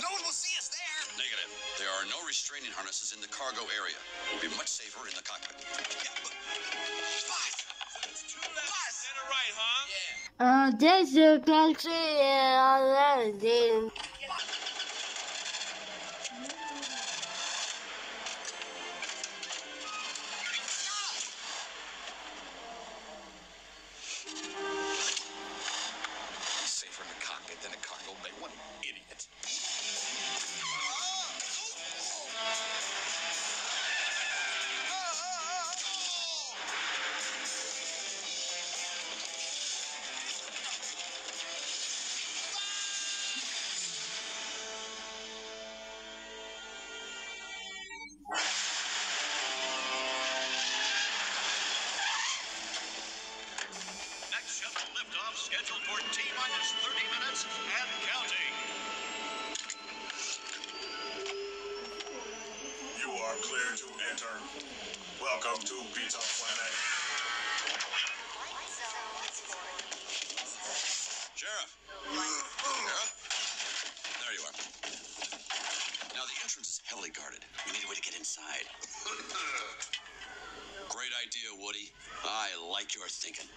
No one will see us there. Negative. There are no restraining harnesses in the cargo area. We'll be much safer in the cockpit. Yeah, but. Buzz! It's too late. Buzz! Get it right, huh? Yeah. Uh, this is country already. Safer in the cockpit than a cargo bay. What an idiot. Scheduled for T minus 30 minutes and counting. You are clear to enter. Welcome to Pizza Planet. Sheriff. Sheriff? There you are. Now, the entrance is heavily guarded. We need a way to get inside. Great idea, Woody. I like your thinking.